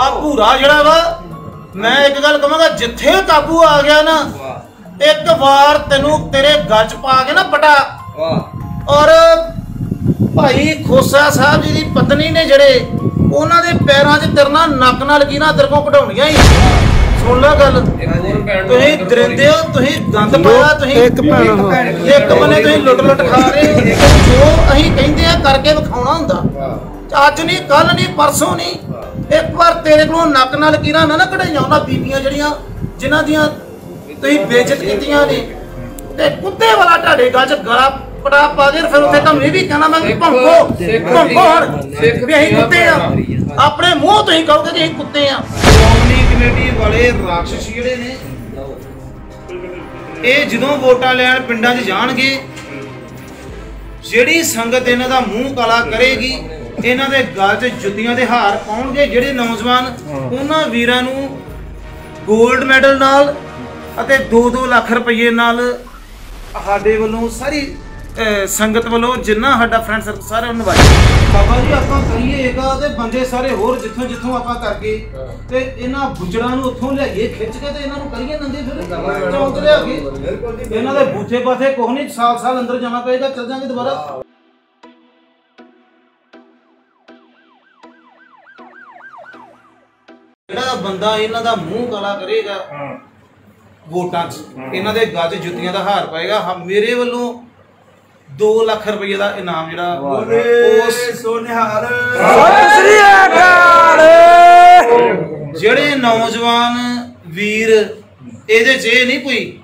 ਆ ਭੂਰਾ ਜਿਹੜਾ ਵਾ ਮੈਂ ਇੱਕ ਗੱਲ ਕਹਾਂਗਾ ਜਿੱਥੇ ਕਾਬੂ ਆ ਗਿਆ ਨਾ ਇੱਕ ਵਾਰ ਤੈਨੂੰ ਤੇਰੇ ਗੱਜ ਪਾ ਕੇ ਨਾ ਪਟਾ। ਵਾਹ। ਔਰ ਭਾਈ ਖੋਸਾ ਸਾਹਿਬ ਜੀ ਦੀ ਪਤਨੀ ਨੇ ਜਿਹੜੇ ਉਹਨਾਂ ਦੇ ਪੈਰਾਂ 'ਚ ਤਰਨਾ ਨੱਕ ਨਾਲ ਕੀ ਨਾ ਤੇਰੇ ਕੋਲ ਕਢਾਉਣੀਆਂ ਹੀ। ਸੁਣ ਲੈ ਗੱਲ। ਤੁਸੀਂ ਦਰਿੰਦੇ ਹੋ ਤੁਸੀਂ ਗੰਦ ਪਾਇਆ ਤੁਸੀਂ ਇੱਕ ਭੈਣ। ਇੱਕ ਬੰਨੇ ਤੁਸੀਂ ਲੁੱਟ ਲੁੱਟ ਖਾ ਰਹੇ ਹੋ। ਜੋ ਅਸੀਂ ਕਹਿੰਦੇ ਆ ਕਰਕੇ ਵਿਖਾਉਣਾ ਹੁੰਦਾ। ਵਾਹ। ਅੱਜ ਨਹੀਂ ਕੱਲ ਨਹੀਂ ਪਰਸੋਂ ਨਹੀਂ। ਇੱਕ ਵਾਰ ਤੇਰੇ ਕੋਲੋਂ ਨੱਕ ਨਾਲ ਕੀਰਾ ਨਾ ਨਾ ਕਢਾਈਆਂ ਉਹਨਾਂ ਬੀਬੀਆਂ ਜਿਹੜੀਆਂ ਜਿਨ੍ਹਾਂ ਦੀਆਂ ਤੁਸੀਂ ਬੇਇੱਜ਼ਤ ਕੀਤੀਆਂ ਨੇ ਤੇ ਕੁੱਤੇ ਵਾਲਾ ਢਾਡੇ ਗੱਲ ਚ ਗਲਾ ਪੜਾ ਪਾ ਦੇ ਫਿਰ ਉੱਥੇ ਤੁਹਾਨੂੰ ਇਹ ਵੀ ਕਹਿਣਾ ਮੈਂ ਸਿੱਖ ਭੌਂਕੋ ਹੁਣ ਸਿੱਖ ਵੀ ਅਸੀਂ ਕੁੱਤੇ ਆ। ਆਪਣੇ ਮੂੰਹ ਤੋਂ ਹੀ ਕਹੋਗੇ ਕਿ ਅਸੀਂ ਕੁੱਤੇ ਆ। ਸ਼੍ਰੋਮਣੀ ਕਮੇਟੀ ਵਾਲੇ ਰਾਖਸ਼ ਜਿਹੜੇ ਨੇ ਇਹ ਜਦੋਂ ਵੋਟਾਂ ਲੈਣ ਪਿੰਡਾਂ 'ਚ ਜਾਣਗੇ ਜਿਹੜੀ ਸੰਗਤ ਇਹਨਾਂ ਦਾ ਮੂੰਹ ਕਾਲਾ ਕਰੇਗੀ ਇਹਨਾਂ ਦੇ ਗਲ 'ਚ ਜੁੱਤੀਆਂ ਦੇ ਹਾਰ ਪਾਉਣਗੇ ਜਿਹੜੇ ਨੌਜਵਾਨ ਉਹਨਾਂ ਵੀਰਾਂ ਨੂੰ 골ਡ ਮੈਡਲ ਨਾਲ ਅਤੇ 2-2 ਲੱਖ ਰੁਪਏ ਨਾਲ ਸਾਡੇ ਵੱਲੋਂ ਸਾਰੀ ਸੰਗਤ ਵੱਲੋਂ ਜਿੰਨਾ ਸਾਡਾ ਫਰੈਂਡ ਸਰਕਲ ਸਾਰੇ ਉਹਨੂੰ ਨਵਾਜੀ ਬਾਬਾ ਜੀ ਆਪਾਂ ਕਰੀਏ ਇਹਦਾ ਤੇ ਬੰਦੇ ਸਾਰੇ ਹੋਰ ਜਿੱਥੋਂ ਜਿੱਥੋਂ ਆਪਾਂ ਕਰਕੇ ਤੇ ਇਹਨਾਂ ਬੁੱਚੜਾਂ ਨੂੰ ਉੱਥੋਂ ਲਿਆਈਏ ਖਿੱਚ ਕੇ ਤੇ ਇਹਨਾਂ ਨੂੰ ਕਰੀਏ ਨੰਦੇ ਫਿਰ ਚੌਂਕ ਲਿਆ ਕੇ। ਇਹਨਾਂ ਦੇ ਬੂਥੇ ਪਾਥੇ ਕੁਛ ਨਹੀਂ ਸਾਲ ਸਾਲ ਅੰਦਰ ਜਾਣਾ ਪਏਗਾ ਚੱਲ ਜਾਾਂਗੇ ਦੁਬਾਰਾ। ਬੰਦਾ ਇਹਨਾਂ ਦਾ ਮੂੰਹ ਕਾਲਾ ਕਰੇਗਾ ਵੋਟਾਂ 'ਚ। ਇਹਨਾਂ ਦੇ ਗੱਜ ਜੁੱਤੀਆਂ ਦਾ ਹਾਰ ਪਾਏਗਾ। ਮੇਰੇ ਵੱਲੋਂ 2 ਲੱਖ ਰੁਪਏ ਦਾ ਇਨਾਮ ਜਿਹੜਾ ਉਸ ਸੋਨਿਹਾਰ ਸ੍ਰੀ ਅਕਾਲ। ਜਿਹੜੇ ਨੌਜਵਾਨ ਵੀਰ ਇਹਦੇ 'ਚ ਇਹ ਨਹੀਂ ਕੋਈ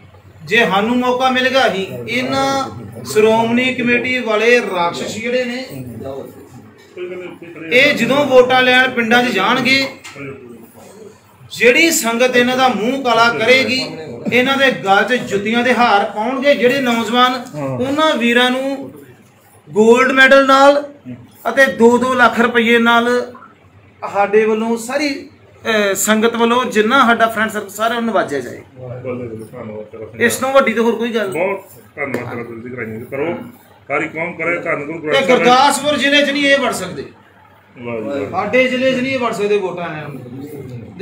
ਜੇ ਸਾਨੂੰ ਮੌਕਾ ਮਿਲੇਗਾ ਹੀ ਇਹਨਾਂ ਸ਼੍ਰੋਮਣੀ ਕਮੇਟੀ ਵਾਲੇ ਰਾਖਸ਼ ਜਿਹੜੇ ਨੇ ਇਹ ਜਦੋਂ ਵੋਟਾਂ ਲੈਣ ਪਿੰਡਾਂ 'ਚ ਜਾਣਗੇ ਜਿਹੜੀ ਸੰਗਤ ਇਹਨਾਂ ਦਾ ਮੂੰਹ ਕਾਲਾ ਕਰੇਗੀ ਇਹਨਾਂ ਦੇ ਗਲ 'ਚ ਜੁੱਤੀਆਂ ਦੇ ਹਾਰ ਪਾਉਣਗੇ ਜਿਹੜੇ ਨੌਜਵਾਨ ਉਹਨਾਂ ਵੀਰਾਂ ਨੂੰ 골ਡ ਮੈਡਲ ਨਾਲ ਅਤੇ 2-2 ਲੱਖ ਰੁਪਏ ਨਾਲ ਸਾਡੇ ਵੱਲੋਂ ਸਾਰੀ ਸੰਗਤ ਵੱਲੋਂ ਜਿੰਨਾ ਸਾਡਾ ਫਰੈਂਡ ਸਰਕਲ ਸਾਰਿਆਂ ਨੂੰ ਨਵਾਜਿਆ ਜਾਏ ਇਸ ਤੋਂ ਵੱਡੀ ਤਾਂ ਹੋਰ ਕੋਈ ਗੱਲ ਨਹੀਂ। ਬਹੁਤ ਧੰਨਵਾਦ ਤੇਰਾ ਦਿਲ ਦੀ ਕਰਾਈਆਂ ਕਰੋ ਸਾਰੀ ਕੌਮ ਕਰੇ ਧੰਨ ਗੁਰੂ ਤੇ ਗੁਰਦਾਸਪੁਰ ਜ਼ਿਲ੍ਹੇ 'ਚ ਨਹੀਂ ਇਹ ਵੜ ਸਕਦੇ। ਸਾਡੇ ਜ਼ਿਲ੍ਹੇ 'ਚ ਨਹੀਂ ਇਹ ਵੜ ਸਕਦੇ ਵੋਟਾਂ ਨੂੰ।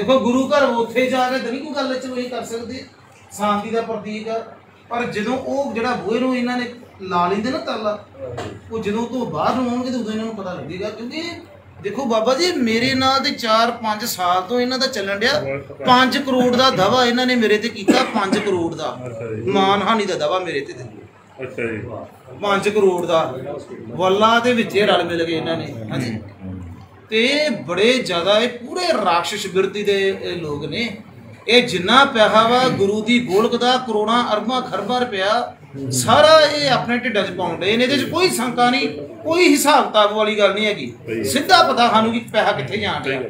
ਦੇਖੋ ਗੁਰੂ ਘਰ ਉੱਥੇ ਜਾ ਕੇ ਤਾਂ ਨਹੀਂ ਕੋਈ ਗੱਲ ਚਲੋ ਇਹ ਕਰ ਸਕਦੇ। ਸ਼ਾਂਤੀ ਦਾ ਪ੍ਰਤੀਕ ਆ। ਪਰ ਜਦੋਂ ਉਹ ਜਿਹੜਾ ਬੂਹੇ ਨੂੰ ਇਹਨਾਂ ਨੇ ਲਾ ਲੈਂਦੇ ਨਾ ਤਾਲਾ ਉਹ ਜਦੋਂ ਤੋਂ ਬਾਹਰ ਨੂੰ ਆਉਣਗੇ ਤਾਂ ਉਦੋਂ ਇਹਨਾਂ ਨੂੰ ਪਤਾ ਲੱਗੇਗਾ। ਕਿਉਂਕਿ ਦੇਖੋ ਬਾਬਾ ਜੀ ਮੇਰੇ ਨਾਲ ਤੇ 4-5 ਸਾਲ ਤੋਂ ਇਹਨਾਂ ਦਾ ਚੱਲਣ ਡਿਆ। 5 ਕਰੋੜ ਦਾ ਦਾਵਾ ਇਹਨਾਂ ਨੇ ਮੇਰੇ ਤੇ ਕੀਤਾ 5 ਕਰੋੜ ਦਾ। ਮਾਨਹਾਨੀ ਦਾ ਦਾਵਾ ਮੇਰੇ ਤੇ ਦਿੱਤਾ ਅੱਛਾ ਜੀ। 5 ਕਰੋੜ ਦਾ। ਵੱਲਾ ਦੇ ਵਿੱਚ ਰਲ ਮਿਲ ਗਏ ਇਹਨਾਂ ਨੇ। ਹਾਂਜੀ। ਤੇ ਬੜੇ ਜ਼ਿਆਦਾ ਇਹ ਪੂਰੇ ਰਾਖਸ਼ ਬਿਰਤੀ ਦੇ ਇਹ ਲੋਕ ਨੇ। ਇਹ ਜਿੰਨਾ ਪੈਸਾ ਵਾ ਗੁਰੂ ਦੀ ਗੋਲਕ ਦਾ ਕਰੋੜਾਂ ਅਰਬਾਂ ਖਰਬਾਂ ਰੁਪਇਆ ਸਾਰਾ ਇਹ ਆਪਣੇ ਢਿੱਡਾਂ 'ਚ ਪਾਉਂਦੇ ਨੇ। ਇਹਦੇ 'ਚ ਕੋਈ ਸ਼ੰਕਾ ਨਹੀਂ ਕੋਈ ਹਿਸਾਬ ਕਿਤਾਬ ਵਾਲੀ ਗੱਲ ਨਹੀਂ ਹੈਗੀ। ਸਿੱਧਾ ਪਤਾ ਸਾਨੂੰ ਕਿ ਪੈਸਾ ਕਿੱਥੇ ਜਾਣ ਰਿਹਾ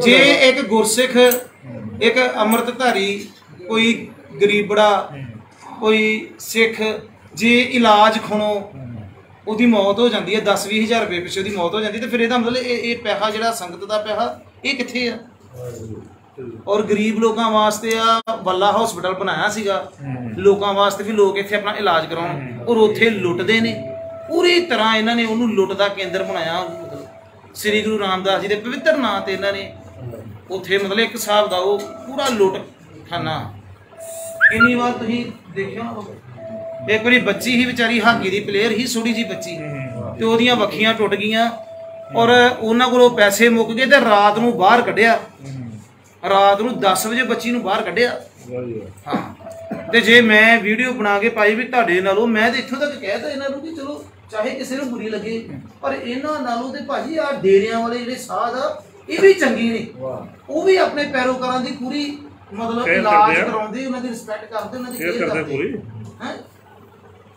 ਜੇ ਇੱਕ ਗੁਰਸਿੱਖ ਇੱਕ ਅੰਮ੍ਰਿਤਧਾਰੀ ਕੋਈ ਗਰੀਬੜਾ ਕੋਈ ਸਿੱਖ ਜੇ ਇਲਾਜ ਖਣੋ ਉਹਦੀ ਮੌਤ ਹੋ ਜਾਂਦੀ ਹੈ 10 ਹਜ਼ਾਰ ਰੁਪਏ ਪਿੱਛੇ ਉਹਦੀ ਮੌਤ ਹੋ ਜਾਂਦੀ ਤੇ ਫਿਰ ਇਹਦਾ ਮਤਲਬ ਇਹ ਇਹ ਪੈਸਾ ਜਿਹੜਾ ਸੰਗਤ ਦਾ ਪੈਸਾ ਇਹ ਕਿੱਥੇ ਆ? ਔਰ ਗਰੀਬ ਲੋਕਾਂ ਵਾਸਤੇ ਆ ਬੱਲਾ ਹਸਪੀਟਲ ਬਣਾਇਆ ਸੀਗਾ। ਲੋਕਾਂ ਵਾਸਤੇ ਵੀ ਲੋਕ ਇੱਥੇ ਆਪਣਾ ਇਲਾਜ ਕਰਾਉਣ। ਔਰ ਉੱਥੇ ਲੁੱਟਦੇ ਨੇ। ਪੂਰੀ ਤਰ੍ਹਾਂ ਇਹਨਾਂ ਨੇ ਉਹਨੂੰ ਲੁੱਟ ਦਾ ਕੇਂਦਰ ਬਣਾਇਆ। ਮਤਲਬ ਸ੍ਰੀ ਗੁਰੂ ਰਾਮਦਾਸ ਜੀ ਦੇ ਪਵਿੱਤਰ ਨਾਂ ਤੇ ਇਹਨਾਂ ਨੇ ਉੱਥੇ ਮਤਲਬ ਇੱਕ ਹਿਸਾਬ ਦਾ ਉਹ ਪੂਰਾ ਲੁੱਟ ਖਾਨਾ ਕਿੰਨੀ ਵਾਰ ਤੁਸੀਂ ਦੇਖਿਆ? ਇੱਕ ਵਾਰੀ ਬੱਚੀ ਹੀ ਵਿਚਾਰੀ ਹਾਕੀ ਦੀ ਪਲੇਅਰ ਹੀ ਛੋਟੀ ਜੀ ਬੱਚੀ ਤੇ ਉਹਦੀਆਂ ਵੱਖੀਆਂ ਟੁੱਟ ਗਈਆਂ ਔਰ ਉਹਨਾਂ ਕੋਲੋਂ ਪੈਸੇ ਮੁੱਕ ਗਏ ਤੇ ਰਾਤ ਨੂੰ ਬਾਹਰ ਕੱਢਿਆ ਰਾਤ ਨੂੰ 10 ਵਜੇ ਬੱਚੀ ਨੂੰ ਬਾਹਰ ਕੱਢਿਆ। ਹਾਂ ਤੇ ਜੇ ਮੈਂ ਵੀਡੀਓ ਬਣਾ ਕੇ ਪਾਈ ਵੀ ਤੁਹਾਡੇ ਨਾਲੋਂ ਮੈਂ ਤੇ ਇੱਥੋਂ ਤੱਕ ਕਹਿ ਤਾ ਇਹਨਾਂ ਨੂੰ ਕਿ ਚਲੋ ਚਾਹੇ ਕਿਸੇ ਨੂੰ ਬੁਰੀ ਲੱਗੇ ਪਰ ਇਹਨਾਂ ਨਾਲੋਂ ਤੇ ਭਾਜੀ ਆ ਡੇਰਿਆਂ ਵਾਲੇ ਜਿਹੜੇ ਸਾਧ ਆ ਇਹ ਵੀ ਚੰਗੇ ਨੇ ਉਹ ਵੀ ਆਪਣੇ ਪੈਰੋਕਾਰਾਂ ਦੀ ਪੂਰੀ ਮਤਲਬ ਇਲਾਜ। ਕਰਾਉਂਦੇ ਉਹਨਾਂ ਦੀ ਰਿਸਪੈਕਟ ਕਰਦੇ ਉਹਨਾਂ ਦੀ care ਕਰਦੇ। ਹੈਂ?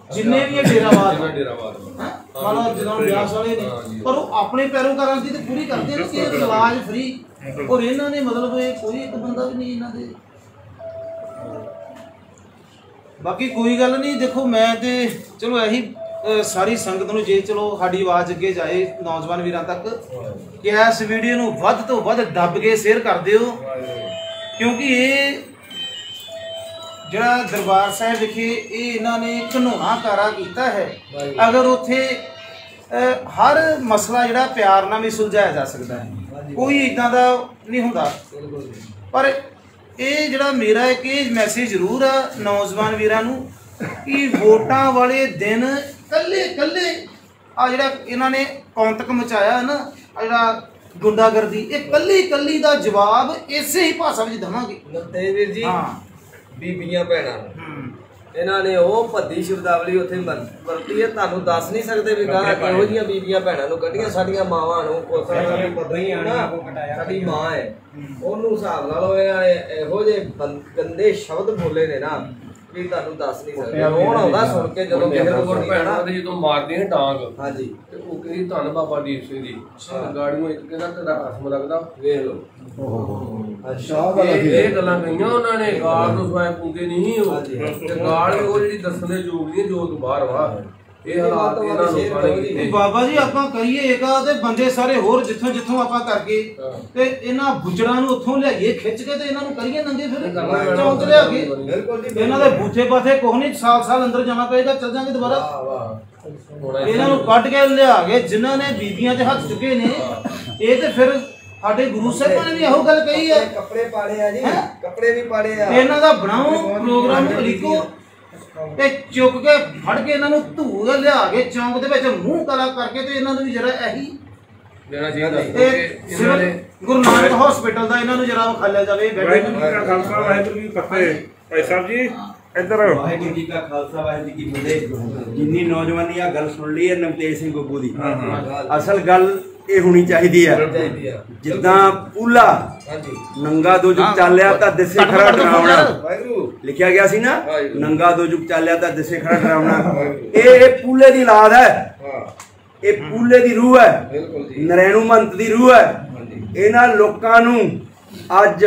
ਜਿੰਨੇ ਵੀ ਇਹ ਡੇਰਾਵਾਦ ਆ, ਡੇਰਾਵਾਦ ਹੈਂ? ਮੰਨ ਜਦੋਂ ਵਿਆਸ ਵਾਲੇ ਨੇ। ਪਰ ਉਹ ਆਪਣੇ ਪੈਰੋਕਾਰਾਂ ਦੀ ਤੇ ਪੂਰੀ ਕਰਦੇ ਨੇ ਕਿ ਇਹ ਇਲਾਜ ਫ੍ਰੀ ਔਰ ਇਹਨਾਂ ਨੇ ਮਤਲਬ ਇਹ ਕੋਈ ਇੱਕ ਬੰਦਾ ਵੀ ਨਹੀਂ ਇਹਨਾਂ ਦੇ। ਬਾਕੀ ਕੋਈ ਗੱਲ ਨਹੀਂ ਦੇਖੋ ਮੈਂ ਤੇ ਚਲੋ ਇਹੀ ਸਾਰੀ ਸੰਗਤ ਨੂੰ ਜੇ ਚਲੋ ਸਾਡੀ ਆਵਾਜ਼ ਅੱਗੇ ਜਾਏ ਨੌਜਵਾਨ ਵੀਰਾਂ ਤੱਕ ਕਿ ਇਸ ਵੀਡੀਓ ਨੂੰ ਵੱਧ ਤੋਂ ਵੱਧ ਦੱਬ ਕੇ ਸ਼ੇਅਰ ਕਰ ਦਿਓ। ਕਿਉਂਕਿ ਇਹ ਜਿਹੜਾ ਦਰਬਾਰ ਸਾਹਿਬ ਵਿਖੇ ਇਹ ਇਹਨਾਂ ਨੇ ਘਨੋਣਾ ਕਾਰਾ ਕੀਤਾ ਹੈ ਅਗਰ ਉੱਥੇ ਹਰ ਮਸਲਾ ਜਿਹੜਾ ਪਿਆਰ ਨਾਲ ਵੀ ਸੁਲਝਾਇਆ ਜਾ ਸਕਦਾ ਹੈ। ਕੋਈ ਇਦਾਂ ਦਾ ਨਹੀਂ ਹੁੰਦਾ। ਪਰ ਇਹ ਜਿਹੜਾ ਮੇਰਾ ਇੱਕ ਇਹ ਮੈਸੇਜ ਜ਼ਰੂਰ ਆ ਨੌਜਵਾਨ ਵੀਰਾਂ ਨੂੰ ਕਿ ਵੋਟਾਂ ਵਾਲੇ ਦਿਨ ਕੱਲੇ ਕੱਲੇ ਆ ਜਿਹੜਾ ਇਹਨਾਂ ਨੇ ਕੌਂਤਕ ਮਚਾਇਆ ਨਾ ਆ ਜਿਹੜਾ ਗੁੰਡਾਗਰਦੀ ਇਹ ਕੱਲੀ ਕੱਲੀ ਦਾ ਜਵਾਬ ਇਸੇ ਹੀ ਭਾਸ਼ਾ ਵਿੱਚ ਦਵਾਂਗੇ। ਤੇ ਵੀਰ ਜੀ। ਹਾਂ। ਬੀਬੀਆਂ ਭੈਣਾਂ ਨੂੰ। ਇਹਨਾਂ ਨੇ ਉਹ ਭੱਦੀ ਸ਼ਬਦਾਵਲੀ ਉੱਥੇ ਵਰ- ਵਰਤੀ ਹੈ ਤੁਹਾਨੂੰ ਦੱਸ ਨਹੀਂ ਸਕਦੇ ਵੀ ਗਾਂ ਕਿਹੋ ਜੀਆਂ ਬੀਬੀਆਂ ਭੈਣਾਂ ਨੂੰ ਕੱਢੀਆਂ ਸਾਡੀਆਂ ਮਾਵਾਂ ਨੂੰ ਕੋਸਾ ਸਾਡੀ ਨਾ ਮਾਂ ਹੈ। ਉਹਨੂੰ ਹਿਸਾਬ ਨਾਲ ਉਹ ਇਹ- ਇਹੋ ਜਿਹੇ ਗੰਦੇ ਸ਼ਬਦ ਬੋਲੇ ਨੇ ਨਾ ਵੀ ਤੁਹਾਨੂੰ ਦੱਸ ਨਹੀਂ ਸਕਦੇ। ਰੋਣ ਆਉਂਦਾ ਸੁਣ ਕੇ ਜਦੋਂ ਕਿਸੇ ਨੂੰ ਸੁਣੀ ਭੈਣਾਂ ਨਾ ਦੇ ਜਦੋਂ ਮਾਰਦੇ ਨੇ ਡਾਂਗ ਹਾਂਜੀ। ਤੇ ਉਹ ਕਹਿੰਦੀ ਧੰਨ ਬਾਬਾ ਦੀਪ ਸਿੰਘ ਜੀ। ਗਾੜੀਆਂ ਇੱਕ ਕਹਿੰਦਾ ਤੇਰਾ ਹਸਮ ਲੱਗਦਾ ਵੇਖ ਲਓ। ਅੱਛਾ ਇਹ ਗੱਲਾਂ ਕਹੀਆਂ ਉਹਨਾਂ ਨੇ ਗਾਲ ਤੋਂ ਸਵਾਏ ਪੁੰਗੇ ਨਹੀਂ ਹਾਂਜੀ। ਤੇ ਗਾਲ ਉਹ ਜਿਹੜੀ ਦੱਸਣ ਦੇ ਯੋਗ ਨਹੀਂ ਜੋ ਤੋਂ ਬਾਹਰ ਵਾ। ਇਹ ਹਾਲਾਤ ਇਹਨਾਂ ਲੋਕਾਂ ਨੇ ਕੀਤੇ। ਬਾਬਾ ਜੀ ਆਪਾਂ ਕਰੀਏ ਏਕਾ ਤੇ ਬੰਦੇ ਸਾਰੇ ਹੋਰ ਜਿੱਥੋਂ ਜਿੱਥੋਂ ਆਪਾਂ ਕਰਕੇ ਤੇ ਇਹਨਾਂ ਬੁੱਜੜਾਂ ਨੂੰ ਉੱਥੋਂ ਲਿਆਈਏ ਖਿੱਚ ਕੇ ਤੇ ਇਹਨਾਂ ਨੂੰ ਕਰੀਏ ਨੰਗੇ ਫਿਰ। ਚੌਂਕ ਲਿਆ ਕੇ ਬਿਲਕੁਲ ਜੀ ਇਹਨਾਂ ਦੇ ਬੂਥੇ ਪਾਥੇ ਕੁਛ ਨਹੀਂ ਸਾਲ ਸਾਲ ਅੰਦਰ ਜਾਣਾ ਪਏਗਾ ਚੱਲ ਜਾਾਂਗੇ ਦੁਬਾਰਾ। ਇਹਨਾਂ ਨੂੰ ਕੱਢ ਕੇ ਲਿਆ ਕੇ ਜਿਨ੍ਹਾਂ ਨੇ ਬੀਬੀਆਂ 'ਚ ਹੱਥ ਚੁੱਕੇ ਨੇ ਇਹ ਤੇ ਫਿਰ ਸਾਡੇ ਗੁਰੂ ਸਾਹਿਬਾਂ ਨੇ ਵੀ ਇਹੋ ਗੱਲ ਕਹੀ ਹੈ। ਕੱਪੜੇ ਪਾੜੇ ਆ ਜੀ? ਕੱਪੜੇ ਵੀ ਪਾੜੇ ਆ। ਇਹਨਾਂ ਦਾ ਬਣਾਓ ਪ੍ਰੋਗਰਾਮ ਲਿਖੋ ਤੇ ਚੁੱਕ ਕੇ ਫੜ ਕੇ ਇਹਨਾਂ ਨੂੰ ਧੂੜ ਲਿਆ ਕੇ ਚੌਂਕ ਦੇ ਵਿੱਚ ਮੂੰਹ ਕਾਲਾ ਕਰਕੇ ਤੇ ਇਹਨਾਂ ਨੂੰ ਵੀ ਜਰਾ ਇਹੀ ਦੇਣਾ ਚਾਹੀਦਾ ਇਹਨਾਂ ਨੇ ਸਿਰਫ ਗੁਰੂ ਨਾਨਕ ਹਸਪੀਟਲ ਦਾ ਇਹਨਾਂ ਨੂੰ ਜਰਾ ਵਿਖਾਲਿਆ ਜਾਵੇ ਬੈਠੇ ਵਾਹਿਗੁਰੂ ਜੀ ਕਾ ਖਾਲਸਾ ਵਾਹਿਗੁਰੂ ਜੀ ਫਤਿਹ। ਭਾਈ ਸਾਹਿਬ ਜੀ ਇੱਧਰ ਵਾਹਿਗੁਰੂ ਜੀ ਕਾ ਖਾਲਸਾ ਵਾਹਿਗੁਰੂ ਜੀ ਕੀ ਫਤਿਹ। ਜਿੰਨੀ ਨੌਜਵਾਨੀ ਆ ਗੱਲ ਸੁਣ ਲਈ ਹੈ ਨਵਤੇਜ ਸਿੰਘ ਬੱਬੂ ਦੀ। ਅਸਲ ਗੱਲ ਇਹ ਹੋਣੀ ਚਾਹੀਦੀ ਹੈ ਚਾਹੀਦੀ ਆ। ਜਿੱਦਾਂ ਪੂਲਾ ਹਾਂਜੀ। ਨੰਗਾ ਦੋ ਜੁਗ ਚਾਲਿਆ ਤਾਂ ਦਿਸੇ ਖੜਾ ਡਰਾਉਣਾ ਵਾਹਿਗੁਰੂ। ਲਿਖਿਆ ਗਿਆ ਸੀ ਨਾ ਵਾਹਿਗੁਰੂ। ਨੰਗਾ ਦੋ ਜੁਗ ਚਾਲਿਆ ਤਾਂ ਦਿਸੇ ਖੜਾ ਡਰਾਉਣਾ ਇਹ ਇਹ ਪੂਲੇ ਦੀ ਔਲਾਦ ਹੈ। ਹਾਂ। ਇਹ ਪੂਲੇ ਦੀ ਰੂਹ ਹੈ। ਬਿਲਕੁਲ ਜੀ। ਨਰੈਣੂ ਮੰਤ ਦੀ ਰੂਹ ਹੈ। ਹਾਂਜੀ। ਇਹਨਾਂ ਲੋਕਾਂ ਨੂੰ ਅੱਜ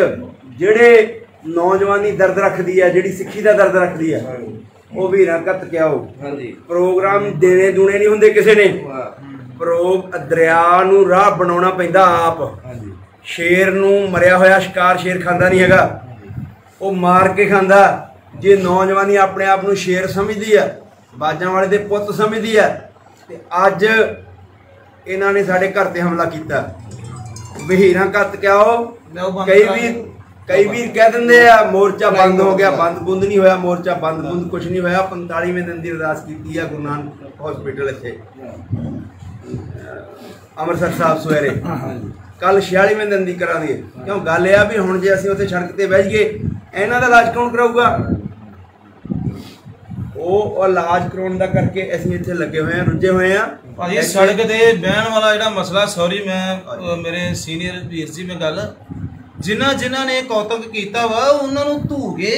ਜਿਹੜੇ ਨੌਜਵਾਨੀ ਦਰਦ ਰੱਖਦੀ ਹੈ ਜਿਹੜੀ ਸਿੱਖੀ ਦਾ ਦਰਦ ਰੱਖਦੀ ਹੈ ਉਹ ਵੀ ਰੰਗਤ ਕਿਆਓ ਹਾਂਜੀ। ਪ੍ਰੋਗਰਾਮ ਦੇਣੇ ਦੂਣੇ ਨਹੀਂ ਹੁੰਦੇ ਕਿਸੇ ਨੇ। ਵਾਹ। ਪ੍ਰੋਗ ਦਰਿਆ ਨੂੰ ਰਾਹ ਬਣਾਉਣਾ ਪੈਂਦਾ ਆਪ। ਹਾਂਜੀ। ਸ਼ੇਰ ਨੂੰ ਮਰਿਆ ਹੋਇਆ ਸ਼ਿਕਾਰ ਸ਼ੇਰ ਖਾਂਦਾ ਨਹੀਂ ਹੈਗਾ। ਉਹ ਮਾਰ ਕੇ ਖਾਂਦਾ। ਜੇ ਨੌਜਵਾਨੀ ਆਪਣੇ ਆਪ ਨੂੰ ਸ਼ੇਰ ਸਮਝਦੀ ਹੈ ਬਾਜਾਂ ਵਾਲੇ ਦੇ ਪੁੱਤ ਸਮਝਦੀ ਹੈ ਤੇ ਅੱਜ ਇਹਨਾਂ ਨੇ ਸਾਡੇ ਘਰ ਤੇ ਹਮਲਾ ਕੀਤਾ। ਵਹੀਰਾਂ ਕੱਤ ਕਿਆਓ ਕਈ ਦਿਓ। ਕਈ ਵੀਰ ਕਹਿ ਦਿੰਦੇ ਆ ਮੋਰਚਾ ਬੰਦ ਹੋ ਗਿਆ ਬੰਦ ਬੁੰਦ ਨਹੀਂ ਹੋਇਆ ਮੋਰਚਾ ਬੰਦ ਬੁੰਦ ਕੁਝ ਨਹੀਂ ਹੋਇਆ। 45ਵੇਂ ਦਿਨ ਦੀ ਅਰਦਾਸ ਕੀਤੀ ਆ ਗੁਰੂ ਨਾਨਕ ਹਸਪੀਟਲ ਇੱਥੇ। ਅੰਮ੍ਰਿਤਸਰ ਸਾਹਿਬ ਸਵੇਰੇ। ਕੱਲ 46ਵੇਂ ਦਿਨ ਦੀ ਕਰਾਂਗੇ। ਕਿਉਂ? ਗੱਲ ਇਹ ਆ ਵੀ ਹੁਣ ਜੇ ਅਸੀਂ ਉੱਥੇ ਸੜਕ ਤੇ ਬਹਿ ਜਾਈਏ ਇਹਨਾਂ ਦਾ ਇਲਾਜ ਕੌਣ ਕਰਾਊਗਾ? ਉਹ ਉਹ ਇਲਾਜ ਕਰਾਉਣ ਦਾ ਕਰਕੇ ਅਸੀਂ ਇੱਥੇ ਲੱਗੇ ਹੋਏ ਆ ਰੁੱਝੇ ਹੋਏ ਆ ਭਾਜੀ ਸੜਕ ਤੇ ਬਹਿਣ ਵਾਲਾ ਜਿਹੜਾ ਮਸਲਾ ਸੌਰੀ ਮੈਂ ਮੇਰੇ ਸੀਨੀਅਰ ਵੀਰ ਜੀ ਮੈਂ ਗੱਲ ਜਿਨ੍ਹਾਂ ਜਿਨ੍ਹਾਂ ਨੇ ਕੌਤਕ ਕੀਤਾ ਵਾ ਉਹਨਾਂ ਨੂੰ ਧੂਗੇ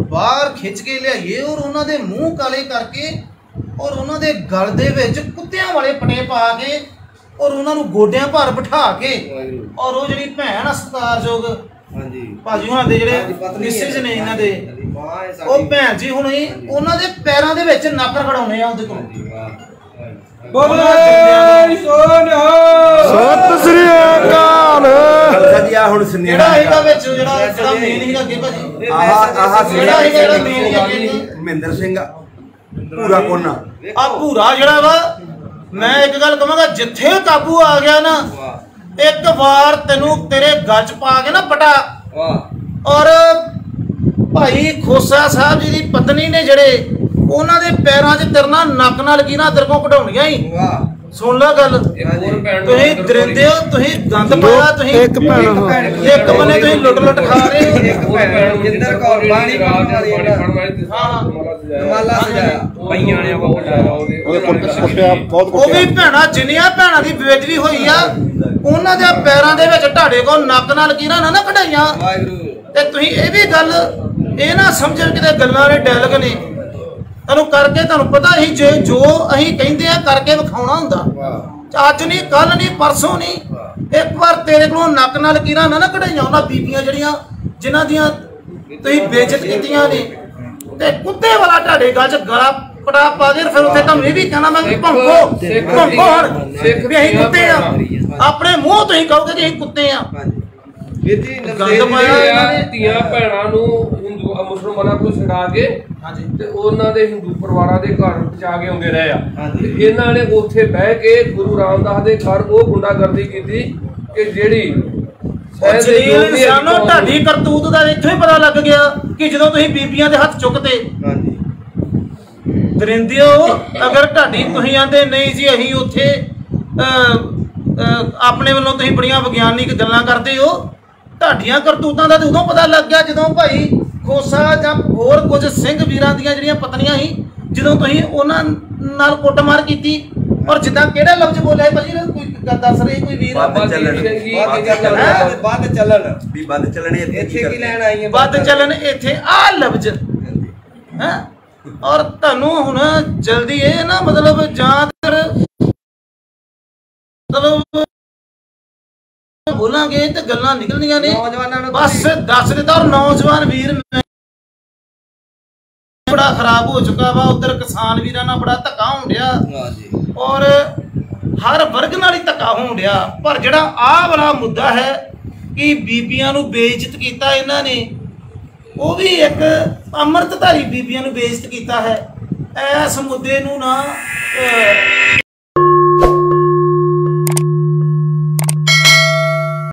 ਬਾਹਰ ਖਿੱਚ ਕੇ ਲਿਆਈਏ ਔਰ ਉਹਨਾਂ ਦੇ ਮੂੰਹ ਕਾਲੇ ਕਰਕੇ ਔਰ ਉਹਨਾਂ ਦੇ ਗਲ ਦੇ ਵਿੱਚ ਕੁੱਤਿਆਂ ਵਾਲੇ ਪਟੇ ਪਾ ਕੇ ਔਰ ਉਹਨਾਂ ਨੂੰ ਗੋਡਿਆਂ ਭਾਰ ਬਿਠਾ ਕੇ ਔਰ ਉਹ ਜਿਹੜੀ ਭੈਣ ਆ ਸਤਿਕਾਰਯੋਗ ਹਾਂਜੀ। ਭਾਜੀ ਹੁਣਾਂ ਦੇ ਜਿਹੜੇ ਮਿਸਿਸ ਹੈ। ਨੇ ਇਹਨਾਂ ਦੇ ਹੈ ਉਹ ਭੈਣ ਜੀ ਹੁਣ ਹੀ ਉਹਨਾਂ ਦੇ ਪੈਰਾਂ ਦੇ ਵਿੱਚ ਨੱਕ ਰਗੜਾਉਣੇ ਆ ਉਹਦੇ ਕੋਲ। ਬੋਲੇ ਸੋਨਿਆ ਸਤਿ ਸ੍ਰੀ ਅਕਾਲ। ਖਾਲਸਾ ਜੀ ਆ ਹੁਣ ਸੁਨੇਹਾ ਜਿਹੜਾ ਇਹਦਾ ਵਿੱਚ ਜਿਹੜਾ ਜਿਹੜਾ ਮੇਨ ਹੀਗਾ ਅੱਗੇ ਭਾਜੀ। ਆਹ ਆਹ ਜਿਹੜਾ ਮੇਨ ਹੀਗਾ ਅੱਗੇ। ਮਹਿੰਦਰ ਸਿੰਘ ਪੂਰਾ ਕੋਨਾ। ਆ ਭੂਰਾ ਜਿਹੜਾ ਵਾ ਮੈਂ ਇੱਕ ਗੱਲ ਕਹਾਂਗਾ ਜਿੱਥੇ ਕਾਬੂ ਆ ਗਿਆ ਨਾ ਇੱਕ ਵਾਰ ਤੈਨੂੰ ਤੇਰੇ ਗੱਜ ਪਾ ਕੇ ਨਾ ਪਟਾ। ਵਾਹ। ਔਰ ਭਾਈ ਖੋਸਾ ਸਾਹਿਬ ਜੀ ਦੀ ਪਤਨੀ ਨੇ ਜਿਹੜੇ ਉਹਨਾਂ ਦੇ ਪੈਰਾਂ 'ਚ ਤਰਨਾ ਨੱਕ ਨਾਲ ਕੀ ਨਾ ਤੇਰੇ ਕਢਾਉਣੀਆਂ ਹੀ ਵਾਹ। ਸੁਣ ਲੈ ਗੱਲ। ਤੁਸੀਂ ਦਰਿੰਦੇ ਹੋ ਤੁਸੀਂ ਗੰਦ ਪਾਇਆ ਤੁਸੀਂ ਇੱਕ ਭੈਣ ਹੋ। ਇੱਕ ਬੰਨੇ ਤੁਸੀਂ ਲੁੱਟ ਲੁੱਟ ਖਾ ਰਹੇ ਹੋ। ਇੱਕ ਭੈਣ ਜਿੰਦਰ ਕੌਰ ਬਾਣੀ। ਮਾਲਾ ਸਜਾਇਆ ਮਾਲਾ ਸਜਾਇਆ। ਪਈਆਂ ਨੇ ਬਹੁਤ ਜ਼ਿਆਦਾ ਉਹਦੇ ਉਹ ਵੀ ਭੈਣਾਂ ਜਿੰਨੀਆਂ ਭੈਣਾਂ ਦੀ ਬੇਇੱਜ਼ਤੀ ਹੋਈ ਆ ਉਹਨਾਂ ਦੇ ਪੈਰਾਂ ਦੇ ਵਿੱਚ ਢਾਡੇ ਕੋਲ ਨੱਕ ਨਾਲ ਕੀਰਾਂ ਨਾ ਨਾ ਕਢਾਈਆਂ। ਤੇ ਤੁਸੀਂ ਇਹ ਵੀ ਗੱਲ ਇਹ ਨਾ ਸਮਝਣ ਕਿਤੇ ਗੱਲਾਂ ਨੇ ਡੈਲਗ ਨੇ। ਤੁਹਾਨੂੰ ਕਰਕੇ ਤੁਹਾਨੂੰ ਪਤਾ ਹੀ ਜੇ ਜੋ ਅਸੀਂ ਕਹਿੰਦੇ ਆ ਕਰਕੇ ਵਿਖਾਉਣਾ ਹੁੰਦਾ। ਵਾਹ। ਅੱਜ ਨਹੀਂ ਕੱਲ ਨਹੀਂ ਪਰਸੋਂ ਨਹੀਂ ਇੱਕ ਵਾਰ ਤੇਰੇ ਕੋਲੋਂ ਨੱਕ ਨਾਲ ਕੀਰਾਂ ਨਾ ਨਾ ਕਢਾਈਆਂ ਉਹਨਾਂ ਬੀਬੀਆਂ ਜਿਹੜੀਆਂ ਜਿਨ੍ਹਾਂ ਦੀਆਂ ਤੁਸੀਂ ਬੇਇੱਜ਼ਤ ਕੀਤੀਆਂ ਨੇ। ਤੇ ਕੁੱਤੇ ਵਾਲਾ ਢਾਡੇ ਗੱਲ ਚ ਗਲਾ ਪੜਾ ਪਾ ਕੇ ਫਿਰ ਉੱਥੇ ਤੁਹਾਨੂੰ ਇਹ ਵੀ ਕਹਿਣਾ ਮੈਂ ਵੀ ਭੰਕੋ ਹੁਣ ਸਿੱਖ ਵੀ ਅਸੀਂ ਕੁੱਤੇ ਆ। ਆਪਣੇ ਮੂੰਹ ਤੋਂ ਹੀ ਕਹੋਗੇ ਕਿ ਅਸੀਂ ਕੁੱਤੇ ਆ। ਹਾਂਜੀ। ਵੀਰ ਜੀ ਗੰਦ ਪਾਇਆ ਜੀ ਇਹਨਾਂ ਨੇ। ਧੀਆਂ ਭੈਣਾਂ ਨੂੰ ਹਿੰਦੂ ਮੁਸਲਮਾਨਾਂ ਤੋਂ ਛਡਾ ਕੇ ਹਾਂਜੀ ਤੇ ਉਹਨਾਂ ਦੇ ਹਿੰਦੂ ਪਰਿਵਾਰਾਂ ਦੇ ਘਰ ਪਹੁੰਚਾ ਕੇ ਆਉਂਦੇ ਰਹੇ ਆ ਹਾਂਜੀ। ਤੇ ਇਹਨਾਂ ਨੇ ਉੱਥੇ ਬਹਿ ਕੇ ਗੁਰੂ ਰਾਮਦਾਸ ਦੇ ਘਰ ਉਹ ਗੁੰਡਾਗਰਦੀ ਕੀਤੀ ਕਿ ਜਿਹੜੀ ਉਹ ਸਹਿਜ ਦੇ ਜਲੀਲ ਯੋਗ ਦੀ ਇਨਸਾਨੋ ਹੈਗੀ ਤੁਹਾਡੀ ਕਰਤੂਤ ਦਾ ਇੱਥੋਂ ਹੀ ਪਤਾ ਲੱਗ ਗਿਆ ਕਿ ਜਦੋਂ ਤੁਸੀਂ ਬੀਬੀਆਂ ਦੇ ਹੱਥ ਚੁੱਕਦੇ ਹਾਂਜੀ ਦਰਿੰਦਿਓ ਅਗਰ ਤੁਹਾਡੀ ਤੁਸੀਂ ਆਂਦੇ ਨਹੀਂ ਜੀ ਅਸੀਂ ਉੱਥੇ ਆਪਣੇ ਵੱਲੋਂ ਤੁਸੀਂ ਬੜੀਆਂ ਵਿਗਿਆਨਿਕ ਗੱਲਾਂ ਕਰਦੇ ਹੋ ਤੁਹਾਡੀਆਂ ਕਰਤੂਤਾਂ ਦਾ ਤਾਂ ਉਦੋਂ ਪਤਾ ਲੱਗ ਗਿਆ ਜਦੋਂ ਭਾਈ ਖੋਸਾ ਜਾਂ ਹੋਰ ਕੁਝ ਸਿੰਘ ਵੀਰਾਂ ਦੀਆਂ ਜਿਹੜੀਆਂ ਪਤਨੀਆਂ ਸੀ ਜਦੋਂ ਤੁਸੀਂ ਉਹਨਾਂ ਨਾਲ ਕੁੱਟਮਾਰ ਕੀਤੀ ਔਰ ਜਿੱਦਾਂ ਕਿਹੜਾ ਲਫ਼ਜ਼ ਬੋਲਿਆ ਭਾਜੀ? ਕੋਈ ਦੱਸ ਰਹੀ ਕੋਈ ਵੀਰ? ਬੰਦ ਚੱਲਣ। ਬੰਦ ਚੱਲਣ? ਬੰਦ ਵੀ ਬੰਦ ਚੱਲਣੇ ਇੱਥੇ ਕੀ? ਲੈਣ ਆਈ ਹੈ ਵੱਧ ਚੱਲਣ ਇੱਥੇ ਆ ਲਫ਼ਜ਼। ਹੈ? ਔਰ ਤੁਹਾਨੂੰ ਹੁਣ ਜਲਦੀ ਇਹ ਨਾ ਮਤਲਬ ਜਾਂ ਮਤਲਬ ਬੋਲਾਂਗੇ ਤੇ ਗੱਲਾਂ ਨਿਕਲਣੀਆਂ ਨੇ। ਨੌਜਵਾਨਾਂ ਨੂੰ ਬਸ ਦੱਸ ਦਿੱਤਾ ਔਰ ਨੌਜਵਾਨ ਵੀਰ ਬੜਾ ਖਰਾਬ ਹੋ ਚੁੱਕਾ ਵਾ। ਉਧਰ ਕਿਸਾਨ ਵੀਰਾਂ ਨਾਲ ਬੜਾ ਧੱਕਾ ਹੋਣ ਡਿਆ। ਔਰ ਹਰ ਵਰਗ ਨਾਲ ਹੀ ਧੱਕਾ ਹੋਣ ਡਿਆ। ਪਰ ਜਿਹੜਾ ਆਹ ਵਾਲਾ ਮੁੱਦਾ ਹੈ ਕਿ ਬੀਬੀਆਂ ਨੂੰ ਬੇਇੱਜ਼ਤ ਕੀਤਾ ਇਹਨਾਂ ਨੇ ਉਹ ਵੀ ਇੱਕ ਅੰਮ੍ਰਿਤਧਾਰੀ ਬੀਬੀਆਂ ਨੂੰ ਬੇਇੱਜ਼ਤ ਕੀਤਾ ਹੈ। ਇਸ ਮੁੱਦੇ ਨੂੰ ਨਾ